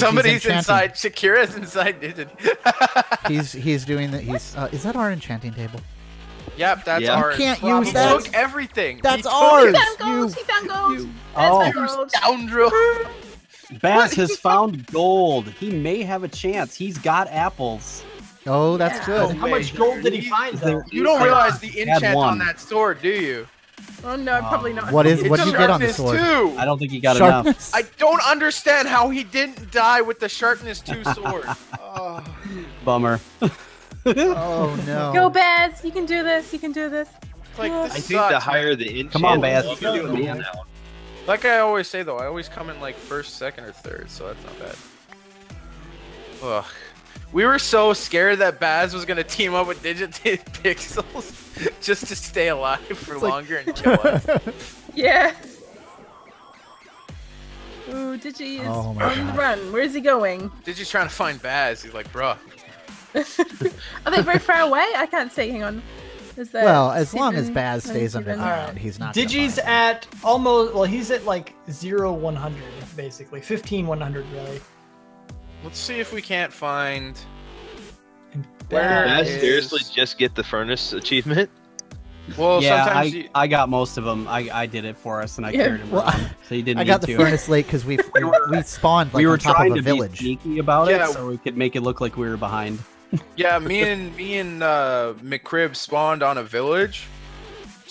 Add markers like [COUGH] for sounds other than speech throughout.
Somebody's inside. ShaiQuera's inside Digit. [LAUGHS] He's he's doing that. he's. Uh, is that our enchanting table? yep, that's Yeah. You ours. can't He use that. took everything. That's he took ours. He found gold. You- he found gold. you- Oh. That's my You gold. scoundrel. [LAUGHS] Baz has found gold. He may have a chance. He's got apples. Oh, that's Yeah. good. How much gold did he find though? You don't realize the Had enchant one. on that sword, do you? Oh no, probably not. What is what did you get on the sharpness sword? Two. I don't think he got enough. I don't understand how he didn't die with the sharpness two sword. [LAUGHS] oh. Bummer. Oh no. Go, Baz. You can do this. You can do this. Like this I think the higher man. the enchant, Come on, Baz. the Go, cool man. now. Like I always say though, I always come in like first, second, or third, so that's not bad. Ugh. We were so scared that Baz was gonna team up with Digitized [LAUGHS] Pixels just to stay alive for It's like- longer and kill us. [LAUGHS] Yeah. Ooh, Digi is Oh my on the God. run. Where is he going? Digi's trying to find Baz. He's like, bruh. [LAUGHS] Are they very far away? I can't see. Hang on. Is that well, as long as Baz stays seven? underground, Alright. he's not. Digi's at almost. Well, he's at like zero 100 basically, 15 100 really. Let's see if we can't find. And Where Baz is- seriously just get the furnace achievement? Well, yeah, I, sometimes you, I got most of them. I, I did it for us, and I Yeah. carried them Well, around, so you didn't I got the to. furnace late because we we, [LAUGHS] we spawned like we were on top trying of a to be village. sneaky about Yeah. it, so we could make it look like we were behind. yeah, me and me and uh, McCribb spawned on a village,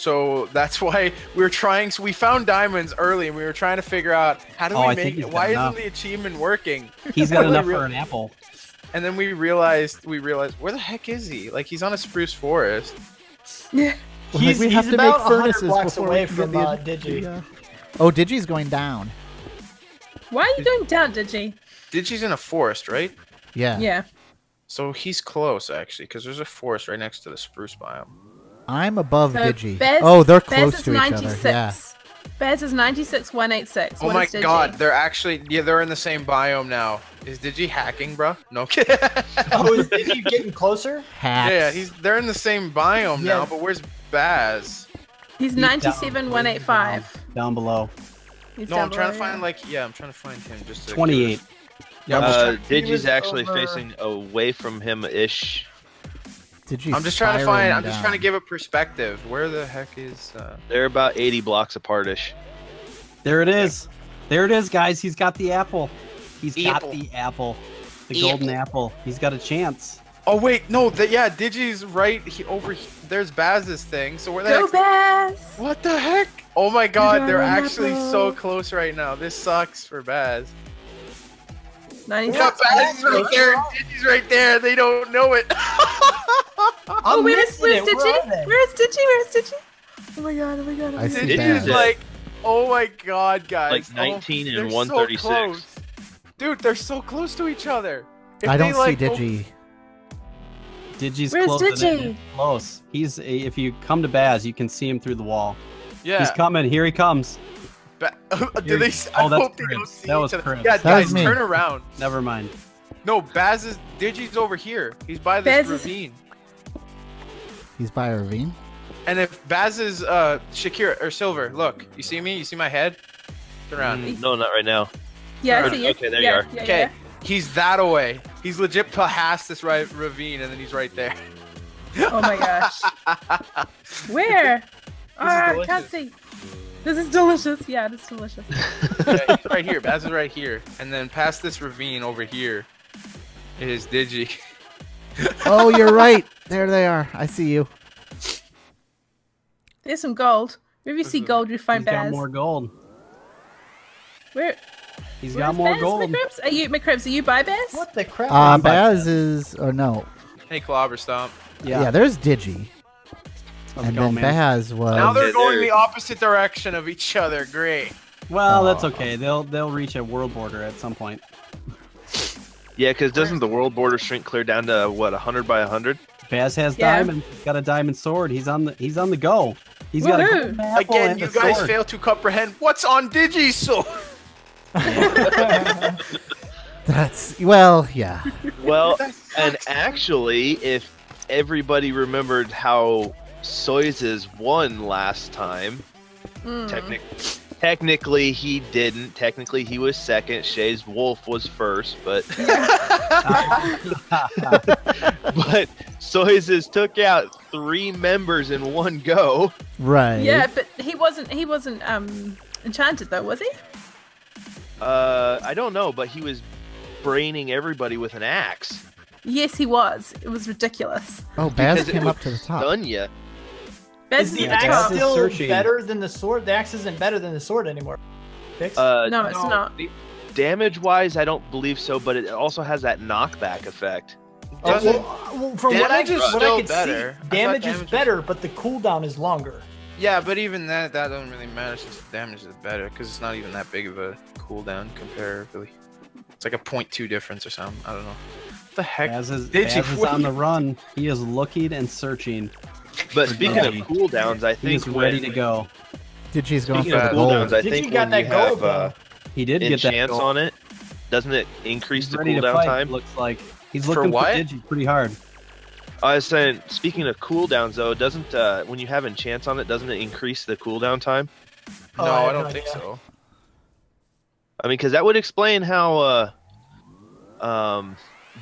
so that's [LAUGHS] why we were trying. So we found diamonds early, and we were trying to figure out how do Oh, we I make it. Why enough. isn't the achievement working? He's got [LAUGHS] Really enough for an apple. And then we realized we realized where the heck is he? Like he's on a spruce forest. Yeah. [LAUGHS] Like, He's, we he's have to about make 100 furnaces blocks away we can get from the- uh, Digi. the, uh, Oh, Digi's going down. Why are you going down, Digi? Digi's in a forest, right? Yeah. Yeah. So he's close actually, because there's a forest right next to the spruce biome. I'm above So Digi. Bez- oh, they're Bez close is to each 96. other. Yeah. Bez is 96, 186. Oh What my god, they're actually yeah, they're in the same biome now. Is Digi hacking, bro? No kidding. [LAUGHS] Oh, is Digi getting closer? Hacks. Yeah, he's they're in the same biome Yeah. now, but where's Baz? He's Deep down, 97, way 185. Down, down below. He's No, down I'm trying to find yeah. like yeah, I'm trying to find him just to 28. Yeah, I'm just, Uh, Digi's actually over- facing away from him ish. Digi. I'm just trying to find. I'm just trying to give a perspective. Where the heck is? Uh... They're about 80 blocks apart ish. There it is. There it is, guys. He's got the apple. He's got Apple. the apple. The golden apple. He's got a chance. Oh wait, no, the, yeah, Digi's right he, over. He, there's Baz's thing. So where the Go, heck? Baz! What the heck? Oh my God, they're got an actually so close right now. This sucks for Baz. 96. Yeah, Baz is right there, and right there. They don't know it. [LAUGHS] Oh, where's, missing where's it. Where are Where's Digi? Where's Digi? Oh my god, oh my god. Oh my I god. see like, oh my God, guys. Like Oh, 19 and they're so 136. Dude, they're so close to each other. If I don't see like, oh, Digi. Digi's Where's close. Digi? it's Close. He's if you come to Baz, you can see him through the wall. yeah. He's coming. Here he comes. Ba- [LAUGHS] do they? oh, I that's hope they don't see That each was other. Yeah, That guys, was me. turn around. Never mind. No, Baz is Digi's over here. He's by this Baz is- ravine. He's by a ravine. And if Baz is uh ShaiQuera or Silver, look, you see me? You see my head? Turn around. Mm, no, not right now. Yeah, I see you. Okay, there you are. Yeah, Okay, yeah. he's that away. He's legit past this right ravine, and then he's right there. Oh my gosh. [LAUGHS] Where? Ah, I can't see. This is delicious. Yeah, this is delicious. [LAUGHS] yeah, he's right here. Baz is right here, and then past this ravine over here is Digi. [LAUGHS] Oh, you're right. There they are. I see you. There's some gold. Wherever you see gold, you find He's got Baz. more gold. Where? He's where's got more Baz, gold. McCribbs? Are you McCribbs? Are you by Baz? What the crap? Uh, is? Baz is. Or no. Hey, Clobberstomp. Yeah. there's Digi. How's it and going, then man? Baz was. now they're going the opposite direction of each other. Great. Well, that's okay. They'll they'll reach a world border at some point. Yeah, because doesn't the world border shrink clear down to what 100 by 100? Baz has Yeah. diamond. He's got a diamond sword. He's on the he's on the go. He's got a Woohoo. golden apple Again, you a guys sword. fail to comprehend what's on Digi's sword. [LAUGHS] That's. Well, yeah. Well, and actually, if everybody remembered how Soyuz's won last time, Mm. technic- Technically, he didn't. Technically, he was second. Shay's Wolf was first, but [LAUGHS] [LAUGHS] but Soyuz's took out three members in one go. Right. Yeah, but he wasn't. He wasn't um enchanted though, was he? Uh, I don't know, but he was braining everybody with an axe. Yes, he was. It was ridiculous. Oh, Baz Because came up to the top. Stun ya. That's Is the axe Baz is still searching. better than the sword? The axe isn't better than the sword anymore. Fix? Uh, no, it's not. Damage wise, I don't believe so, but it also has that knockback effect. Oh, Doesn't- well, well, from what I, Damage is what I still could better. I thought see, damage, damage is was- better, but the cooldown is longer. Yeah, but even that that doesn't really matter since the damage is better because it's not even that big of a cooldown comparatively. It's like a 0.2 difference or something. I don't know. What the heck? As is, Did you- is on the run. He is looking and searching. But speaking of cooldowns, I think is ready when- to go. Digi's going Speaking for of the cooldowns, gold. I Digi think got that you have uh. He did get that. enchants goal. on it, doesn't it increase He's the cooldown fight. time? Looks like he's looking for, what? Digi pretty hard. I was saying, speaking of cooldowns, though, doesn't uh, when you have enchants on it, doesn't it increase the cooldown time? no, Oh, I I, don't think idea. so. I mean, because that would explain how uh, um,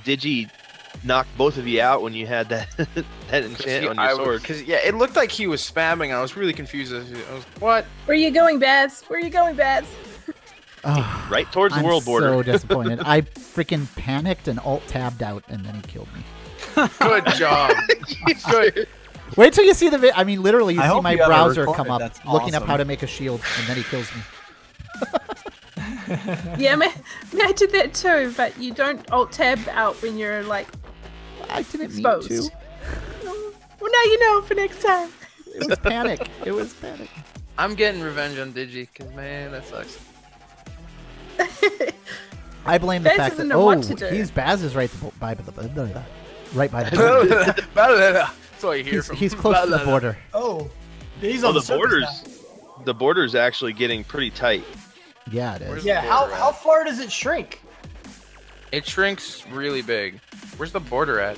Digi knocked both of you out when you had that [LAUGHS] that enchant on your sword. Because yeah, it looked like he was spamming. I was really confused. I was, I was what? Where are you going, Baz? Where are you going, Baz? Oh, Right towards the I'm world border. so [LAUGHS] disappointed. I freaking panicked and alt tabbed out, and then he killed me. [LAUGHS] Good job. Good. Wait till you see the vi- I mean, literally, you I see my you browser come up, That's looking up how to make a shield, and then he kills me. Yeah, me, me, I did that too. But you don't alt tab out when you're like I didn't exposed. mean to. [LAUGHS] Well, now you know for next time. It was panic. It was panic. I'm getting revenge on Digi because man, that sucks. I blame the Baz fact that know oh, what to do. he's Baz is right the, by the, the right by the [LAUGHS] border. That's all you hear he's, from. he's close to the border. Oh, he's Oh, on the the, borders. now. The border's actually getting pretty tight. Yeah, it is. Yeah, how, how far does it shrink? It shrinks really big. Where's the border at?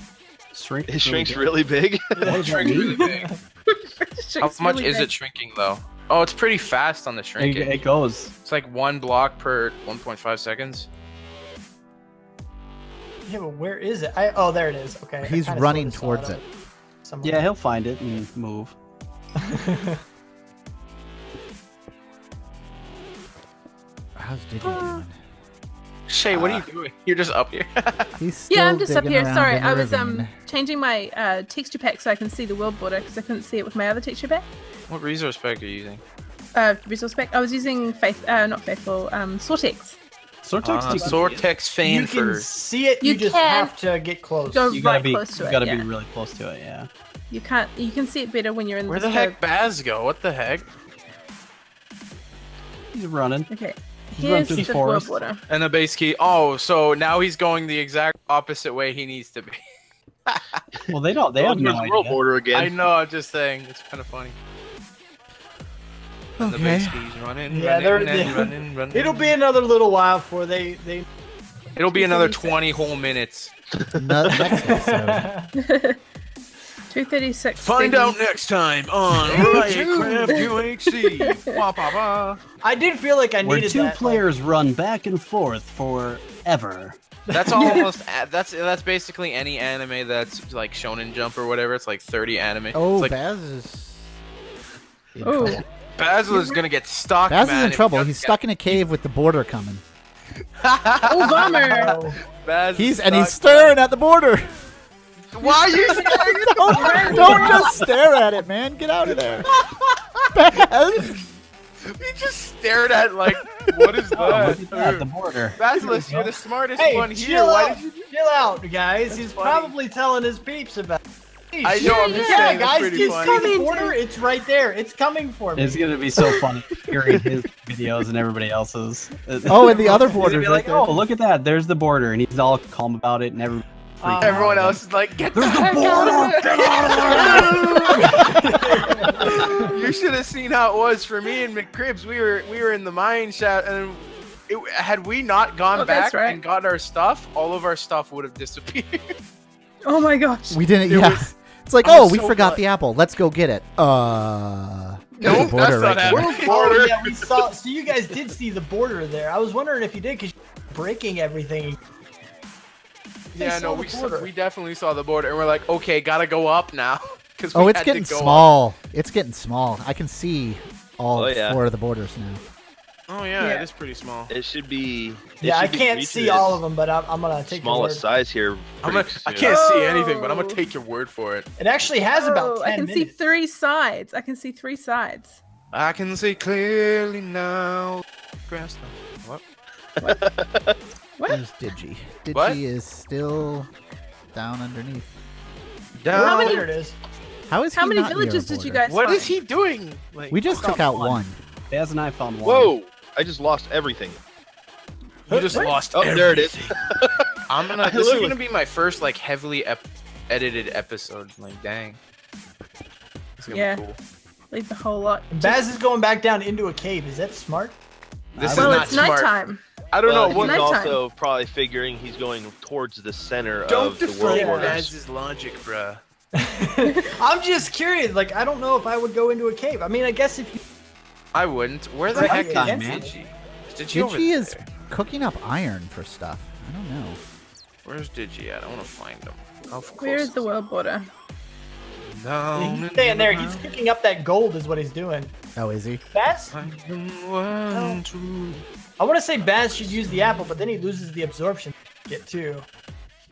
Shrink, It shrinks really big. [LAUGHS] It shrinks really big. [LAUGHS] How much really is big. it shrinking though? Oh, it's pretty fast on the It, shrinking. it goes. It's like one block per 1.5 seconds. Yeah, but where is it? I oh, there it is. Okay. He's running towards it. somewhere. Yeah, he'll find it and move. [LAUGHS] How's Digi uh, doing? Shay, what are you doing? [LAUGHS] You're just up here. [LAUGHS] He's still Yeah, I'm just up here. Sorry, I was um changing my uh, texture pack so I can see the world border because I couldn't see it with my other texture pack. what resource pack are you using? Uh, resource pack. I was using faith, uh, not faithful, um, Soartex. Soartex Uh, takes- Soartex You can see it. You, You just have to get close. Go You gotta right be, close to you it. gotta yeah. be really close to it. Yeah. You can't. You can see it better when you're in Where the the heck Baz go? What the heck? He's running. Okay. He's run Here's the the forest. border. And the base key. Oh, so now he's going the exact opposite way he needs to be. [LAUGHS] Well, they don't. They Oh, have no there's the world idea. border I know. I'm just saying. It's kind of funny. And the base Okay. key's running. Yeah, running, they're- running, they're- [LAUGHS] running, running. It'll be another little while before they they. It'll be another 20 whole minutes. No, next episode. 236. Find out next time on [LAUGHS] Ryotcraft UHC. [LAUGHS] Wah, bah, bah. I did feel like I Where needed two that. like- players run back and forth forever. That's [LAUGHS] almost uh, that's that's basically any anime that's like Shonen Jump or whatever. It's like 30 anime. Oh, it's like Baz is. in Ooh. Basil is gonna get stuck. Baz man, is in trouble. doesn't He's get- stuck in a cave with the border coming. Oh, bummer. Oh, Baz is He's and he's stuck. staring at the border. Why are you staring at the Don't, don't just stare at it, man. Get out of there. [LAUGHS] Baz. He just stared at like, what is [LAUGHS] Oh, that? look at the border. Basilisk, you're the smartest Hey, one here. chill Why out, did you? chill out, guys. That's He's funny. probably telling his peeps about. It. I know, I'm just yeah, saying, guys, pretty do you see the border? It's right there. It's coming for me. It's gonna be so funny hearing his videos and everybody else's. Oh, and the other He's gonna border's be like, right there. oh, look at that. There's the border, and he's all calm about it, and every. Uh, Everyone else is like, get the heck out of here! [LAUGHS] you should have seen how it was for me and McCribbs. We were we were in the mine shaft, and it, had we not gone Oh, back right. and got our stuff, all of our stuff would have disappeared. [LAUGHS] Oh my gosh. We didn't. It Yeah. was It's like, I oh, was we so forgot glad- the apple. Let's go get it. Uh, there's a Nope, border that's not right there. happening. Oh Border. yeah, we saw. So you guys did see the border there. I was wondering if you did because breaking everything. [LAUGHS] Yeah, no, we saw, we definitely saw the border, and we're like, okay, gotta go up now. [LAUGHS] Cause Oh, it's had to getting go up. small. It's getting small. I can see all Oh, yeah. four of the borders now. Oh yeah, Yeah. it is pretty small. It should be. it Yeah, I should be can't reached see all of them, but I'm, I'm gonna take your word. Smallest size here. I'm gonna, I can't see anything, but I'm Oh. gonna take your word for it. It actually has about Oh, ten I can see three sides. I can see three sides. I can see clearly now. Grass. What? What? [LAUGHS] There's Digi. Digi What? is still down underneath. How Down. many? There it is. How is How he many not villages did you guys What find? is he doing? Like, We just took out one. Baz and I found one. Whoa! I just lost everything. you just lost. Oh, there it is. [LAUGHS] I'm gonna. I This is gonna be my first like heavily ep- edited episode. Like, dang. It's gonna Yeah. be cool. Leave the whole lot. Baz is going back down into a cave. Is that smart? This is well, not it's smart. nighttime. I don't Well, know what. he's also probably figuring he's going towards the center Don't of the defy world Yeah. borders. Baz's logic, bruh. [LAUGHS] I'm just curious. Like, I don't know if I would go into a cave. I mean, I guess if you. I wouldn't. Where the Right, heck is yeah, man. Digi? Is Digi is there? cooking up iron for stuff. I don't know. Where's Digi at? I want to find him. How f- Where the world border? No. He's in staying there. He's cooking up that gold, is what he's doing. Oh, is he? Baz, ground. One, oh. two. I want to say Baz should use the apple, but then he loses the absorption get too.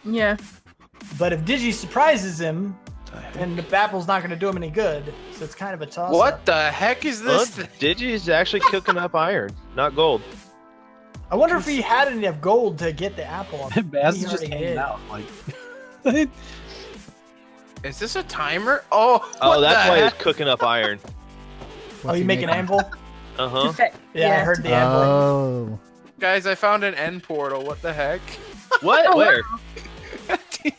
Yeah. But if Digi surprises him, The heck? then the apple's not going to do him any good. So it's kind of a toss. What the heck is Huh? this? thing? is actually cooking up iron, not gold. I wonder if he had enough gold to get the apple. [LAUGHS] Baz is just already hanging did. out. Like, [LAUGHS] Is this a timer? Oh, Oh, that's the why he's cooking up iron. Oh, What's you he make an making? anvil? [LAUGHS] Uh huh. Defect- Yeah, I heard the anvil. Oh. Guys, I found an end portal. What the heck? [LAUGHS] What? Oh, Where? [LAUGHS]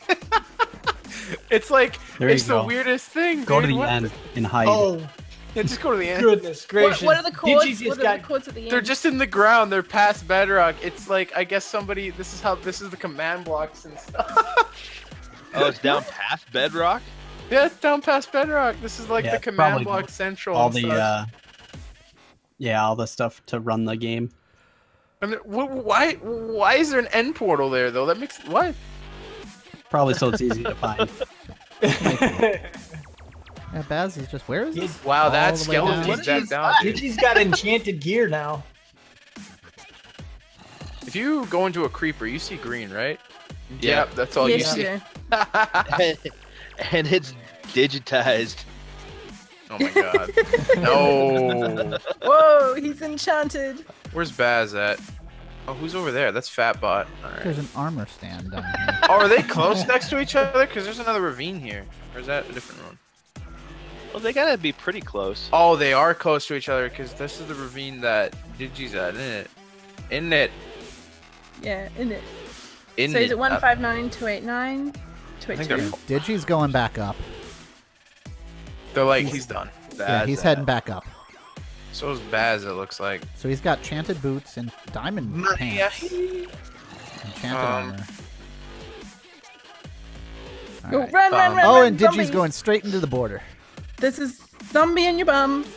it's like There it's the go. weirdest thing. go to the What end and hide. Oh, Yeah, just go to the end. goodness gracious. what are the chords? What are got the chords at the end? They're just in the ground. They're past bedrock. It's like I guess somebody. This is how. This is the command blocks and stuff. [LAUGHS] Oh, it's down past bedrock. yeah, it's down past bedrock. This is like Yeah, the command block central. all and the stuff. uh, yeah, all the stuff to run the game. And then- wh- why? Why is there an end portal there though? That makes what? Probably so it's easy to find. [LAUGHS] Yeah, Baz is just where is He's- this? Wow, All that the way skeleton's down. back Digi's, down. Ah, dude. Digi's got enchanted gear now. If you go into a creeper, you see green, right? Yeah. Yep, that's all yes, you you see. [LAUGHS] [LAUGHS] and it's digitized. Oh my god. [LAUGHS] no. Whoa, he's enchanted. Where's Baz at? Oh, who's over there? That's Fatbot. Alright. There's an armor stand down here. Oh, are they close next to each other? Because there's another ravine here. Or is that a different one? Well, they gotta be pretty close. Oh, they are close to each other because this is the ravine that Digi's at, isn't it? Isn't it? Yeah, in it. In so is it Uh, 159, 289, I 282? Digi's going back up. They're like, he's done. Yeah, he's at- heading back up. So is Baz, it looks like. So he's got chanted boots and diamond pants. And chanted Um, armor. Go, Alright. run, run, Um, run, Oh, and Digi's zombie. going straight into the border. This is zombie in your bum. [LAUGHS]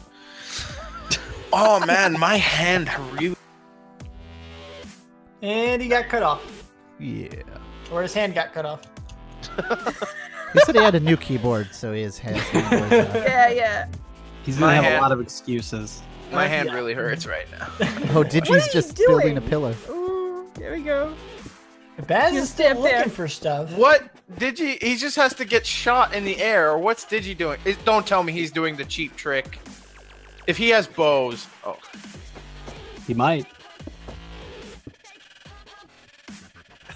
Oh man, my hand really. And he got cut off. Yeah. Or his hand got cut off. [LAUGHS] He said he had a new keyboard, so he hand was, uh, [LAUGHS] Yeah, yeah. He's My gonna have hand- a lot of excuses. My Uh, hand yeah. really hurts right now. [LAUGHS] Oh, Digi's you just building a pillar. Ooh, here we go. Baz You is still up there. looking for stuff. What? Digi? He just has to get shot in the air, or what's Digi doing? It, don't tell me he's doing the cheap trick. If he has bows, oh, He might.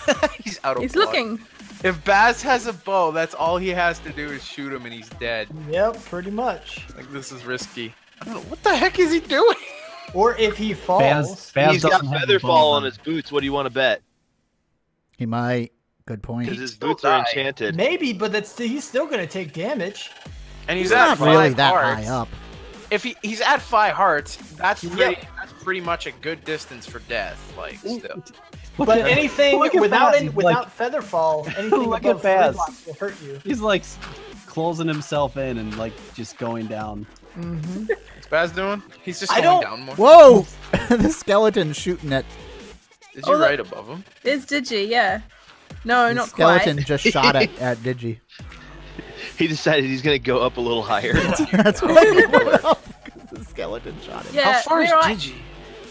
[LAUGHS] he's out of. He's luck. looking. If Baz has a bow, that's all he has to do is shoot him, and he's dead. Yep, pretty much. Like this is risky. I don't know what the heck is he doing. Or if he falls. Baz, Baz He's got doesn't have the featherfall on his boots. What do you want to bet? He might. Good point. Because his still boots are enchanted. Maybe, but that's he's still gonna take damage. And he's, He's at not five really that hearts. high up. If he, he's at five hearts, that's Yep. pretty. That's pretty much a good distance for death. Like still. Look But at- anything without Baz, any, he's without like- featherfall, [LAUGHS] anything Look at above Baz. flintlock will hurt you. He's like closing himself in and like just going down. Mm-hmm. What's Baz doing? He's just I going don't- down more. Whoa! [LAUGHS] the skeleton shooting at Is you Oh, look. right above him? There's Digi, yeah. No, the not skeleton quite. just shot at, [LAUGHS] at Digi. He decided he's gonna go up a little higher. That's why he went up, 'cause the skeleton shot him. Yeah, How far is where I, Digi?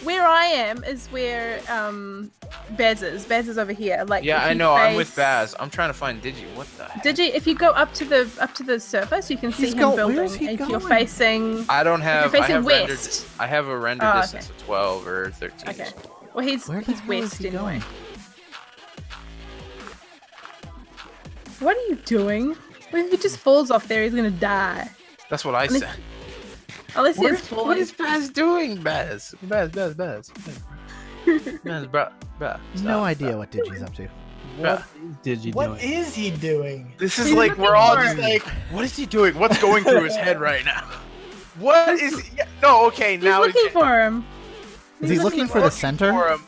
Where I am is where um Bez is. Bez is over here. Like Yeah, I you know. I'm with face- Baz. I'm trying to find Digi. What the heck? Digi, if you go up to the up to the surface, you can see He's him go- building. where's he if you're facing, I don't have. you're I facing have rendered. I have a render Oh, okay. distance of 12 or 13. Okay. Well, he's Where the he's hell is west he anyway. going? What are you doing? Well, if he just falls off there, he's gonna die. That's what I And if- said. Unless What he's is, falling. what is Baz doing, Baz? Baz, Baz, Baz. Baz, bra, bra, No idea stop. what Digi's up to. What is did you What do? is he doing? This is He's like we're all just like, what is he doing? What's going through his head right now? [LAUGHS] What is? Yeah, no, okay, now he's now looking it's- for him. Is he He's looking for the center? for him.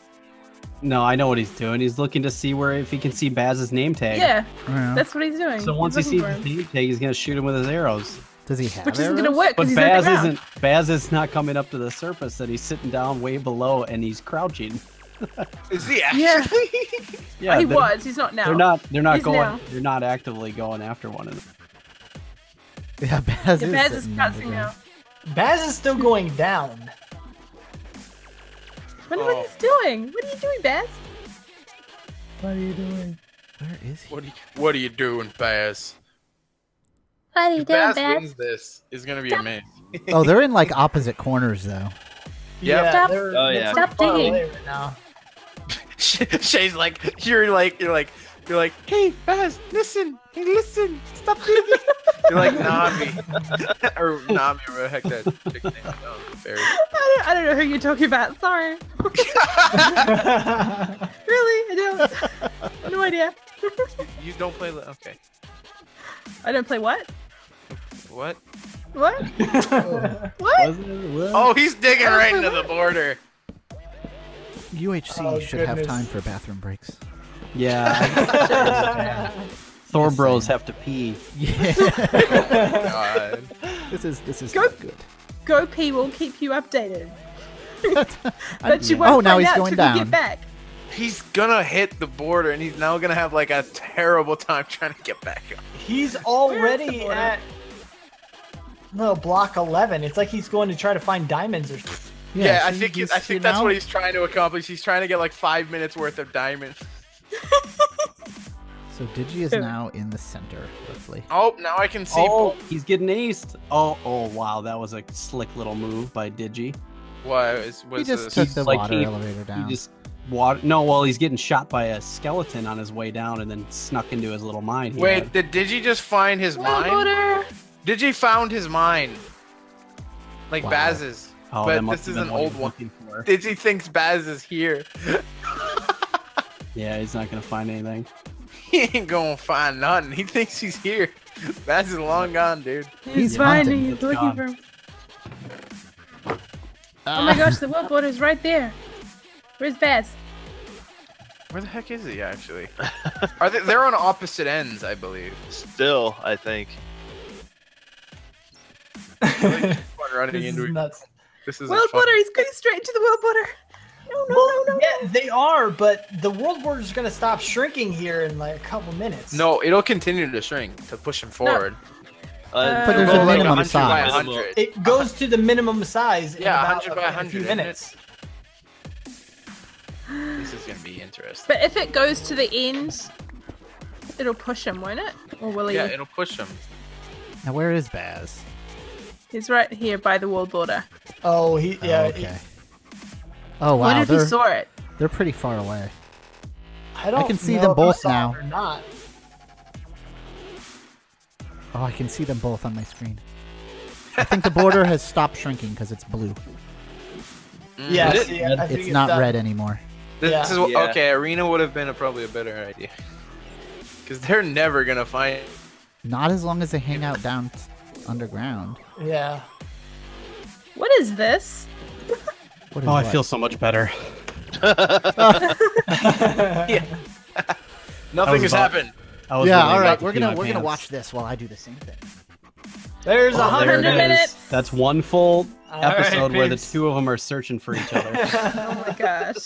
No, I know what he's doing. He's looking to see where if he can see Baz's name tag. Yeah, Yeah. that's what he's doing. So He's once he sees for his name tag, he's gonna shoot him with his arrows. Does he have which isn't gonna work But because he's Baz underground. isn't. Baz is not coming up to the surface. That he's sitting down way below and he's crouching. [LAUGHS] Is he Yeah. actually? Yeah, he was. He's not now. They're not. They're not He's going. now. They're not actively going after one another. Yeah, Baz Yeah, is Baz is sitting passing underground. now. Baz is still going down. Wonder what Oh. he's doing. What are you doing, Baz? What are you doing? Where is he? What are you, what are you doing, Baz? What are If Baz wins this, it's gonna be amazing. Oh, they're in like opposite corners though. [LAUGHS] Yep. Stop- they're, Oh, they're yeah. Stop digging. right now. [LAUGHS] Shay's like, you're like, you're like, you're like, hey, Baz, listen, hey, listen, stop digging. [LAUGHS] you're like Nami, or Nami, or what the heck that chick name. No, fairy. I don't, I don't know who you're talking about. Sorry. really? I don't. No idea. You don't play. Okay. I don't play what? What? What? [LAUGHS] what? What? Oh, he's digging Oh, right into the border. UHC Oh, should have time for bathroom breaks. Yeah. [LAUGHS] [LAUGHS] Thor bros have to pee. Yeah, God. this is this is Go- not good. Go pee will keep you updated. But you oh, won't now find he's out going till you down. get back. He's gonna hit the border, and he's now gonna have like a terrible time trying to get back up. He's already at no block eleven. It's like he's going to try to find diamonds or something. Yeah, I think he's- I think that's know? what he's trying to accomplish. He's trying to get like five minutes worth of diamonds. [LAUGHS] So Digi is now in the center, roughly. Oh, now I can see. Oh, oh, he's getting aced. Oh, oh, wow, that was a slick little move by Digi. What is was He just this? took the like water he- elevator down. He just water. No, well, he's getting shot by a skeleton on his way down, and then snuck into his little mine. Wait, had. did Digi just find his Well, mine? water. Digi found his mine. Like Wow. Baz's. Oh, but this is an old was one. looking for. Digi thinks Baz is here. [LAUGHS] Yeah, he's not gonna find anything. He ain't gonna find nothing. He thinks he's here. [LAUGHS] Baz is long gone, dude. He's, He's finding. hunting. He's looking gone. for him. Oh Ah. my gosh, the world is right there. Where's Baz? Where the heck is he actually? Are they? They're on opposite ends, I believe. Still, I think. Running This into is nuts. this is World border. He's going straight into the world border. No, no, Well, no, no. yeah, they are, but the world border is going to stop shrinking here in like a couple minutes. No, it'll continue to shrink to push him forward. Uh, But there's a like minimum 100 by size. It goes to the minimum size. in Yeah, about 100 by a- a 100, few minutes. This is gonna be interesting. But if it goes to the end, it'll push him, won't it? Or will he? Yeah, it'll push him. Now where is Baz? He's right here by the world border. Oh, he Oh, yeah. okay. Oh wow, What if he they're saw it? they're pretty far away. I don't. can see know them both now. Or not. Oh, I can see them both on my screen. I think the border has stopped shrinking because it's blue. Mm. Yeah, Is it? see, It's not done. red anymore. This Yeah. is what, Yeah. okay. Arena would have been a, probably a better idea. Because they're never gonna find. Not as long as they hang out down t- underground. Yeah. What is this? What is Oh, I what? feel so much better. [LAUGHS] [LAUGHS] Nothing has about- happened. I Yeah, really all about right. to We're gonna we're gonna watch this while I do the same thing. There's oh, a Oh, hundred it is. minutes. That's one full All right, episode where the two of them are searching for each other. [LAUGHS] Oh my gosh.